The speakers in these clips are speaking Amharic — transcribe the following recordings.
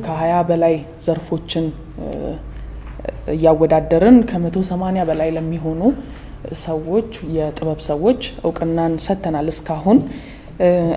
ከሀያ በላይ ዘርፎችን እያወዳደርን ከመቶ ሰማኒያ በላይ ለሚሆኑ ሰዎች የጥበብ ሰዎች እውቅናን ሰጥተናል። እስካሁን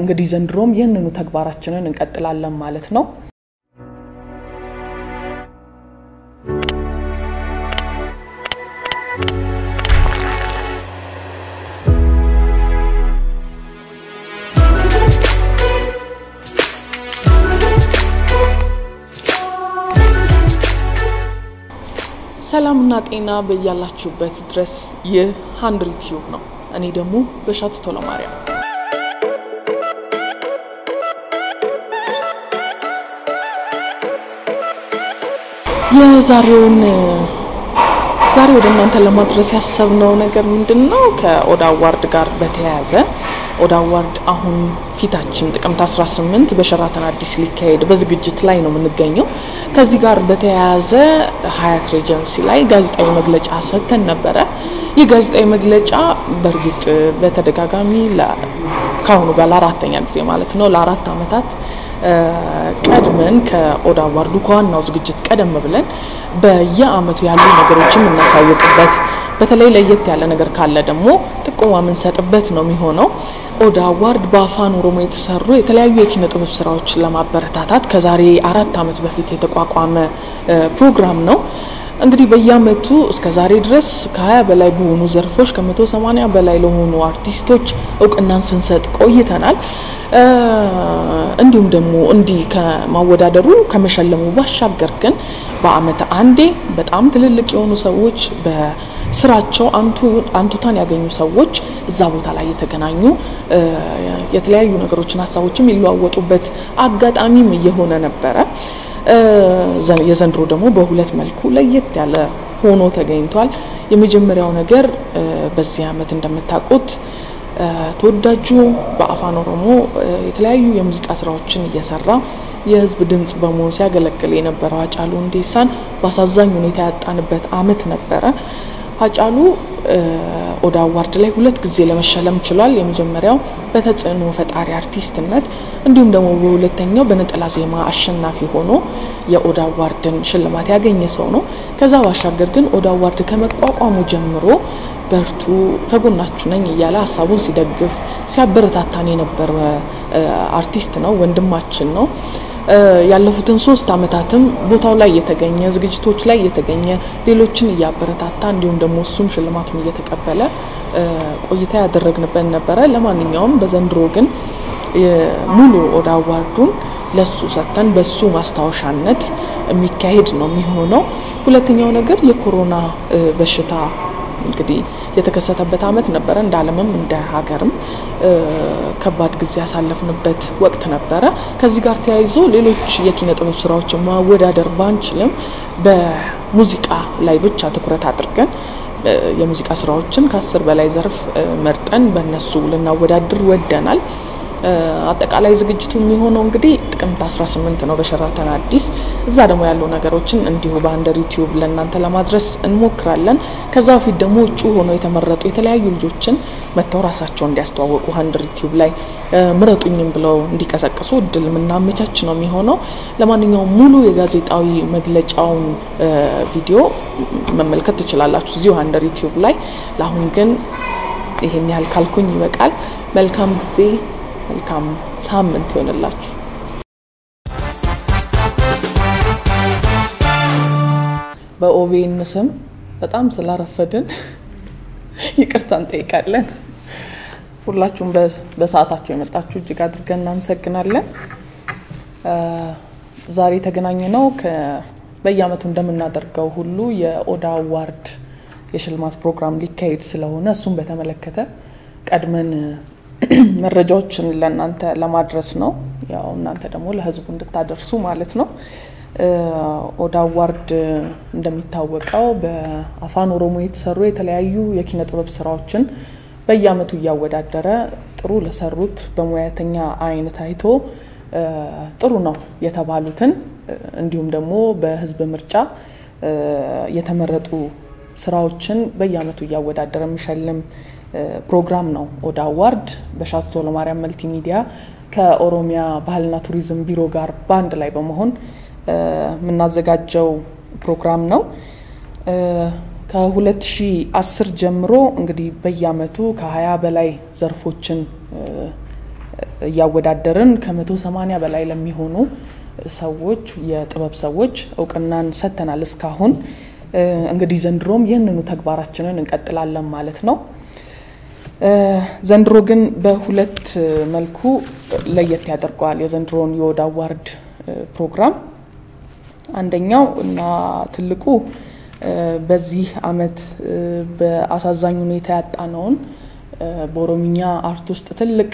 እንግዲህ ዘንድሮም ይህንኑ ተግባራችንን እንቀጥላለን ማለት ነው። ሰላምና ጤና በያላችሁበት ድረስ ይህ ሀንድሪ ቲዩብ ነው። እኔ ደግሞ በሻቱ ቶለማርያም የዛሬውን ዛሬ ወደ እናንተ ለማድረስ ያሰብነው ነገር ምንድን ነው? ከኦዳ አዋርድ ጋር በተያያዘ ኦዳ አዋርድ አሁን ፊታችን ጥቅምት 18 በሸራተን አዲስ ሊካሄድ በዝግጅት ላይ ነው የምንገኘው። ከዚህ ጋር በተያያዘ ሀያት ሬጀንሲ ላይ ጋዜጣዊ መግለጫ ሰጥተን ነበረ። ይህ ጋዜጣዊ መግለጫ በእርግጥ በተደጋጋሚ ከአሁኑ ጋር ለአራተኛ ጊዜ ማለት ነው ለአራት ዓመታት ቀድመን ከኦዳ አዋርዱ ከዋናው ዝግጅት ቀደም ብለን በየአመቱ ያሉ ነገሮችን የምናሳውቅበት በተለይ ለየት ያለ ነገር ካለ ደግሞ ጥቆማ የምንሰጥበት ነው የሚሆነው። ኦዳ አዋርድ በአፋን ኦሮሞ የተሰሩ የተለያዩ የኪነ ጥበብ ስራዎችን ለማበረታታት ከዛሬ አራት ዓመት በፊት የተቋቋመ ፕሮግራም ነው። እንግዲህ በየአመቱ እስከ ዛሬ ድረስ ከ20 በላይ በሆኑ ዘርፎች ከ180 በላይ ለሆኑ አርቲስቶች እውቅናን ስንሰጥ ቆይተናል። እንዲሁም ደግሞ እንዲህ ከማወዳደሩ ከመሸለሙ ባሻገር ግን በአመት አንዴ በጣም ትልልቅ የሆኑ ሰዎች በስራቸው አንቱታን ያገኙ ሰዎች እዛ ቦታ ላይ የተገናኙ የተለያዩ ነገሮችን ሀሳቦችም የሚለዋወጡበት አጋጣሚም እየሆነ ነበረ። የዘንድሮ ደግሞ በሁለት መልኩ ለየት ያለ ሆኖ ተገኝቷል። የመጀመሪያው ነገር በዚህ አመት እንደምታውቁት ተወዳጁ በአፋን ኦሮሞ የተለያዩ የሙዚቃ ስራዎችን እየሰራ የህዝብ ድምጽ በመሆን ሲያገለግል የነበረው ሃጫሉ ሁንዴሳን በአሳዛኝ ሁኔታ ያጣንበት አመት ነበረ። ሃጫሉ ኦዳ አዋርድ ላይ ሁለት ጊዜ ለመሸለም ችሏል። የመጀመሪያው በተጽዕኖ ፈጣሪ አርቲስትነት እንዲሁም ደግሞ በሁለተኛው በነጠላ ዜማ አሸናፊ ሆኖ የኦዳ አዋርድን ሽልማት ያገኘ ሰው ነው። ከዛ ባሻገር ግን ኦዳ አዋርድ ከመቋቋሙ ጀምሮ በርቱ፣ ከጎናችሁ ነኝ እያለ ሀሳቡን ሲደግፍ ሲያበረታታን የነበረ አርቲስት ነው፣ ወንድማችን ነው። ያለፉትን ሶስት አመታትም ቦታው ላይ እየተገኘ ዝግጅቶች ላይ እየተገኘ ሌሎችን እያበረታታ እንዲሁም ደግሞ እሱም ሽልማቱን እየተቀበለ ቆይታ ያደረግንበት ነበረ። ለማንኛውም በዘንድሮ ግን ሙሉ ኦዳ አዋርዱን ለሱ ሰጥተን በሱ ማስታወሻነት የሚካሄድ ነው የሚሆነው። ሁለተኛው ነገር የኮሮና በሽታ እንግዲህ የተከሰተበት አመት ነበረ። እንደ ዓለምም እንደ ሀገርም ከባድ ጊዜ ያሳለፍንበት ወቅት ነበረ። ከዚህ ጋር ተያይዞ ሌሎች የኪነ ጥበብ ስራዎችን ማወዳደር ባንችልም በሙዚቃ ላይ ብቻ ትኩረት አድርገን የሙዚቃ ስራዎችን ከአስር በላይ ዘርፍ መርጠን በእነሱ ልናወዳድር ወደናል። አጠቃላይ ዝግጅቱ የሚሆነው እንግዲህ ጥቅምት 18 ነው በሸራተን አዲስ። እዛ ደግሞ ያሉ ነገሮችን እንዲሁ በሀንድሪ ቲዩብ ለእናንተ ለማድረስ እንሞክራለን። ከዛ በፊት ደግሞ እጩ ሆነው የተመረጡ የተለያዩ ልጆችን መጥተው ራሳቸውን እንዲያስተዋወቁ ሀንድሪ ቲዩብ ላይ ምረጡኝም ብለው እንዲቀሰቅሱ እድል የምናመቻች ነው የሚሆነው። ለማንኛውም ሙሉ የጋዜጣዊ መግለጫውን ቪዲዮ መመልከት ትችላላችሁ እዚሁ ሀንድሪ ቲዩብ ላይ። ለአሁን ግን ይሄን ያህል ካልኩኝ ይበቃል። መልካም ጊዜ መልካም ሳምንት ይሆንላችሁ። በኦቤን ስም በጣም ስላረፈድን ይቅርታ እንጠይቃለን። ሁላችሁም በሰዓታችሁ የመጣችሁ እጅግ አድርገን እናመሰግናለን። ዛሬ የተገናኘ ነው በየአመቱ እንደምናደርገው ሁሉ የኦዳ አዋርድ የሽልማት ፕሮግራም ሊካሄድ ስለሆነ እሱም በተመለከተ ቀድመን መረጃዎችን ለእናንተ ለማድረስ ነው። ያው እናንተ ደግሞ ለህዝቡ እንድታደርሱ ማለት ነው። ኦዳ አዋርድ እንደሚታወቀው በአፋን ኦሮሞ የተሰሩ የተለያዩ የኪነ ጥበብ ስራዎችን በየአመቱ እያወዳደረ ጥሩ ለሰሩት በሙያተኛ አይን ታይቶ ጥሩ ነው የተባሉትን እንዲሁም ደግሞ በህዝብ ምርጫ የተመረጡ ስራዎችን በየአመቱ እያወዳደረ የሚሸልም ፕሮግራም ነው። ኦዳ አዋርድ በሻቱ ቶለማርያም መልቲ ሚዲያ ከኦሮሚያ ባህልና ቱሪዝም ቢሮ ጋር በአንድ ላይ በመሆን የምናዘጋጀው ፕሮግራም ነው። ከ2010 ጀምሮ እንግዲህ በየአመቱ ከ20 በላይ ዘርፎችን እያወዳደርን ከ180 በላይ ለሚሆኑ ሰዎች የጥበብ ሰዎች እውቅናን ሰጥተናል። እስካሁን እንግዲህ ዘንድሮም ይህንኑ ተግባራችንን እንቀጥላለን ማለት ነው። ዘንድሮ ግን በሁለት መልኩ ለየት ያደርገዋል የዘንድሮን የኦዳ አዋርድ ፕሮግራም። አንደኛው እና ትልቁ በዚህ አመት በአሳዛኝ ሁኔታ ያጣነውን በኦሮምኛ art ውስጥ ትልቅ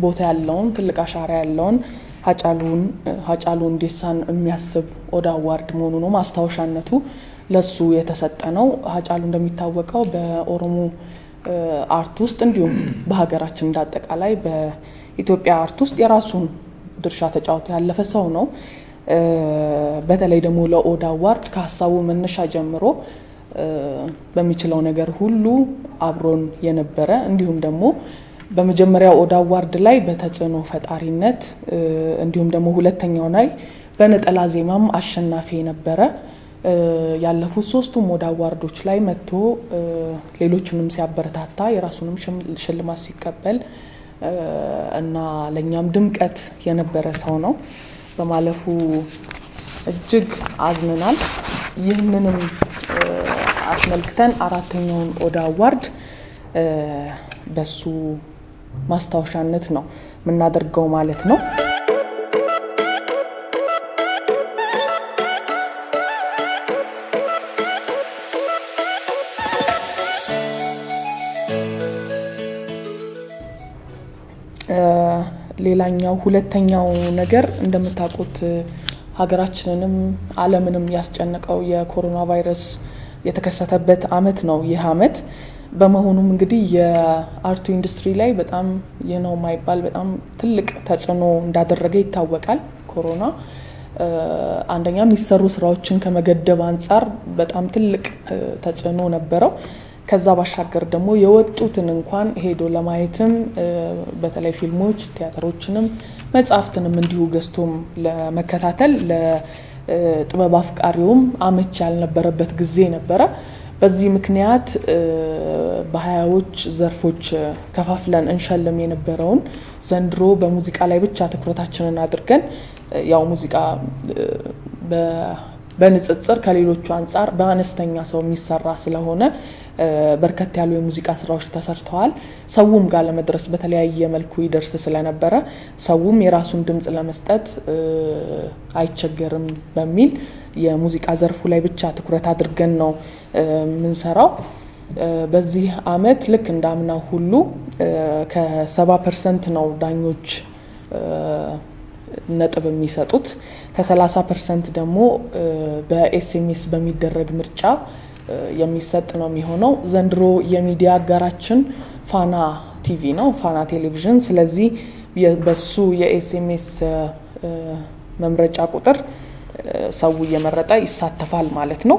ቦታ ያለውን ትልቅ አሻራ ያለውን ሀጫሉን ሀጫሉ ሁንዴሳን የሚያስብ ኦዳ አዋርድ መሆኑ ነው። ማስታወሻነቱ ለሱ የተሰጠ ነው። ሀጫሉ እንደሚታወቀው በኦሮሞ art ውስጥ እንዲሁም በሀገራችን እንዳጠቃላይ በኢትዮጵያ art ውስጥ የራሱን ድርሻ ተጫውቶ ያለፈ ሰው ነው። በተለይ ደግሞ ለኦዳ አዋርድ ከሀሳቡ መነሻ ጀምሮ በሚችለው ነገር ሁሉ አብሮን የነበረ እንዲሁም ደግሞ በመጀመሪያው ኦዳ አዋርድ ላይ በተጽዕኖ ፈጣሪነት እንዲሁም ደግሞ ሁለተኛው ላይ በነጠላ ዜማም አሸናፊ የነበረ ያለፉት ሶስቱም ኦዳ አዋርዶች ላይ መጥቶ ሌሎቹንም ሲያበረታታ የራሱንም ሽልማት ሲቀበል እና ለእኛም ድምቀት የነበረ ሰው ነው። በማለፉ እጅግ አዝነናል። ይህንንም አስመልክተን አራተኛውን ኦዳ አዋርድ በሱ ማስታወሻነት ነው የምናደርገው ማለት ነው። ሌላኛው ሁለተኛው ነገር እንደምታውቁት ሀገራችንንም ዓለምንም ያስጨነቀው የኮሮና ቫይረስ የተከሰተበት አመት ነው ይህ አመት። በመሆኑም እንግዲህ የአርቱ ኢንዱስትሪ ላይ በጣም ይህ ነው የማይባል በጣም ትልቅ ተጽዕኖ እንዳደረገ ይታወቃል። ኮሮና አንደኛ የሚሰሩ ስራዎችን ከመገደብ አንጻር በጣም ትልቅ ተጽዕኖ ነበረው። ከዛ ባሻገር ደግሞ የወጡትን እንኳን ሄዶ ለማየትም በተለይ ፊልሞች፣ ቲያትሮችንም መጽሐፍትንም እንዲሁ ገዝቶም ለመከታተል ለጥበብ አፍቃሪውም አመች ያልነበረበት ጊዜ ነበረ። በዚህ ምክንያት በሀያዎች ዘርፎች ከፋፍለን እንሸልም የነበረውን ዘንድሮ በሙዚቃ ላይ ብቻ ትኩረታችንን አድርገን ያው ሙዚቃ በንጽጽር ከሌሎቹ አንጻር በአነስተኛ ሰው የሚሰራ ስለሆነ በርከት ያሉ የሙዚቃ ስራዎች ተሰርተዋል። ሰውም ጋር ለመድረስ በተለያየ መልኩ ይደርስ ስለነበረ ሰውም የራሱን ድምፅ ለመስጠት አይቸገርም በሚል የሙዚቃ ዘርፉ ላይ ብቻ ትኩረት አድርገን ነው የምንሰራው። በዚህ አመት ልክ እንደ አምናው ሁሉ ከሰባ percent ነው ዳኞች ነጥብ የሚሰጡት ከ30 percent ደግሞ በ SMS በሚደረግ ምርጫ የሚሰጥ ነው የሚሆነው። ዘንድሮ የሚዲያ አጋራችን ፋና ቲቪ ነው፣ ፋና ቴሌቪዥን። ስለዚህ በሱ የ SMS መምረጫ ቁጥር ሰው እየመረጠ ይሳተፋል ማለት ነው።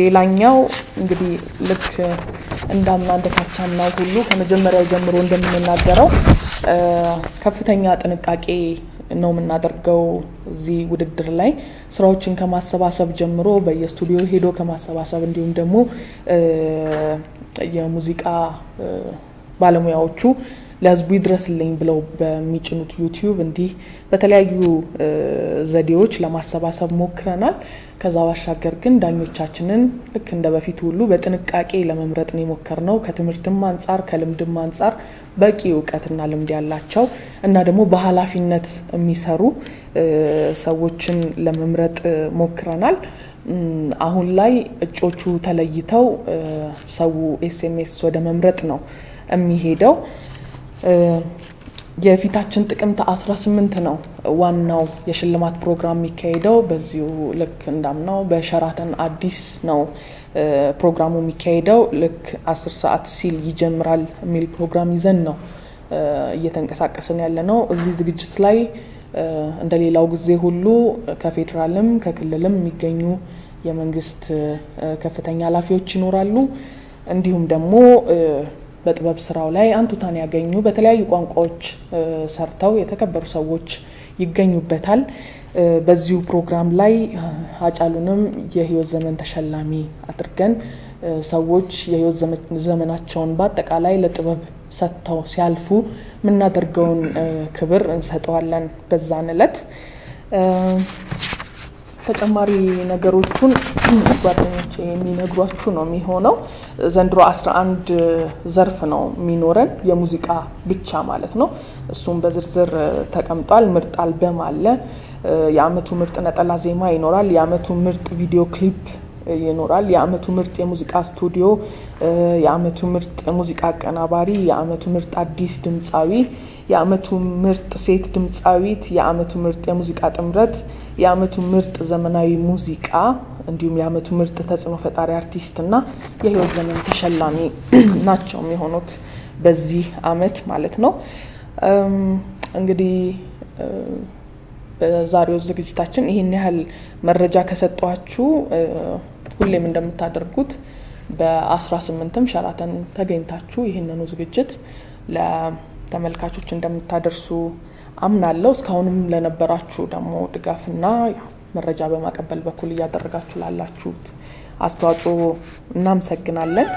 ሌላኛው እንግዲህ ልክ እንዳምና እንደካቻምናው ሁሉ ከመጀመሪያው ጀምሮ እንደምንናገረው ከፍተኛ ጥንቃቄ ነው የምናደርገው እዚህ ውድድር ላይ ስራዎችን ከማሰባሰብ ጀምሮ በየስቱዲዮ ሄዶ ከማሰባሰብ እንዲሁም ደግሞ የሙዚቃ ባለሙያዎቹ ለህዝቡ ይድረስልኝ ብለው በሚጭኑት ዩቲዩብ እንዲህ በተለያዩ ዘዴዎች ለማሰባሰብ ሞክረናል። ከዛ ባሻገር ግን ዳኞቻችንን ልክ እንደ በፊት ሁሉ በጥንቃቄ ለመምረጥ ነው የሞከርነው። ከትምህርትም አንጻር ከልምድም አንጻር በቂ እውቀትና ልምድ ያላቸው እና ደግሞ በኃላፊነት የሚሰሩ ሰዎችን ለመምረጥ ሞክረናል። አሁን ላይ እጩዎቹ ተለይተው ሰው SMS ወደ መምረጥ ነው የሚሄደው። የፊታችን ጥቅምት 18 ነው ዋናው የሽልማት ፕሮግራም የሚካሄደው። በዚሁ ልክ እንዳምናው በሸራተን አዲስ ነው ፕሮግራሙ የሚካሄደው። ልክ 10 ሰዓት ሲል ይጀምራል የሚል ፕሮግራም ይዘን ነው እየተንቀሳቀስን ያለ ነው። እዚህ ዝግጅት ላይ እንደ ሌላው ጊዜ ሁሉ ከፌዴራልም ከክልልም የሚገኙ የመንግስት ከፍተኛ ኃላፊዎች ይኖራሉ። እንዲሁም ደግሞ በጥበብ ስራው ላይ አንቱታን ያገኙ በተለያዩ ቋንቋዎች ሰርተው የተከበሩ ሰዎች ይገኙበታል። በዚሁ ፕሮግራም ላይ ሃጫሉንም የህይወት ዘመን ተሸላሚ አድርገን ሰዎች የህይወት ዘመናቸውን በአጠቃላይ ለጥበብ ሰጥተው ሲያልፉ የምናደርገውን ክብር እንሰጠዋለን በዛን እለት። ተጨማሪ ነገሮቹን ጓደኞቼ የሚነግሯችሁ ነው የሚሆነው። ዘንድሮ አስራ አንድ ዘርፍ ነው የሚኖረን የሙዚቃ ብቻ ማለት ነው። እሱም በዝርዝር ተቀምጧል። ምርጥ አልበም አለ። የአመቱ ምርጥ ነጠላ ዜማ ይኖራል። የአመቱ ምርጥ ቪዲዮ ክሊፕ ይኖራል። የአመቱ ምርጥ የሙዚቃ ስቱዲዮ፣ የአመቱ ምርጥ የሙዚቃ አቀናባሪ፣ የአመቱ ምርጥ አዲስ ድምፃዊ፣ የአመቱ ምርጥ ሴት ድምፃዊት፣ የአመቱ ምርጥ የሙዚቃ ጥምረት፣ የአመቱ ምርጥ ዘመናዊ ሙዚቃ እንዲሁም የአመቱ ምርጥ ተጽዕኖ ፈጣሪ አርቲስት እና የህይወት ዘመን ተሸላሚ ናቸው የሚሆኑት በዚህ አመት ማለት ነው። እንግዲህ በዛሬው ዝግጅታችን ይህን ያህል መረጃ ከሰጧችሁ ሁሌም እንደምታደርጉት በአስራ ስምንትም ሸራተን ተገኝታችሁ ይህንኑ ዝግጅት ለተመልካቾች እንደምታደርሱ አምናለሁ። እስካሁንም ለነበራችሁ ደግሞ ድጋፍና መረጃ በማቀበል በኩል እያደረጋችሁ ላላችሁት አስተዋጽኦ እናመሰግናለን።